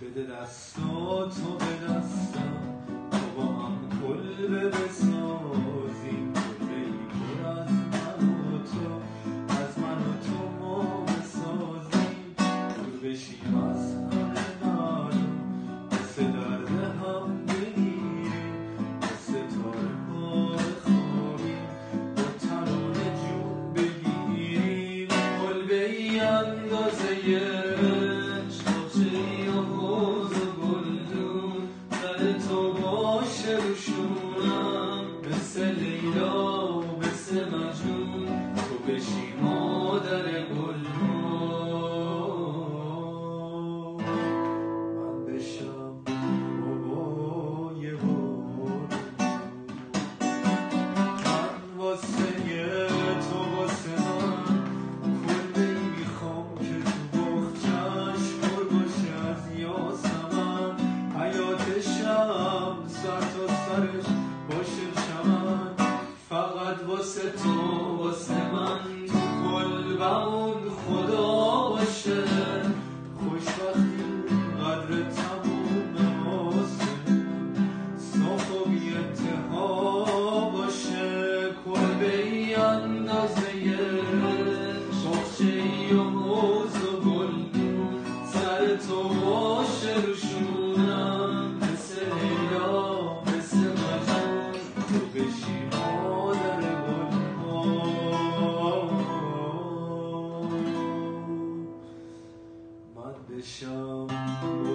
بده دستا تو به دستا تو با هم کلبه بسازیم کلبه ای پر از من و تو از من و تو ما بسازیم دور بشیم از همه مردم مثل درد هم بگیریم مثل تار ما بخوابیم با ترانه جون بگیریم. کلبه ای اندازه بشونم مثل لیلا و مثل مجنون. تو بشی مادر گل من بشم بابای بابا. من باش پشت چمن فقط واسه تو واسه من. تو کل خدا باشه. خوشبختی وقتی قدر تموم ها صاف و باشه. کل به ای اندازه شخشه و موز و گل. سر تو باشه روش show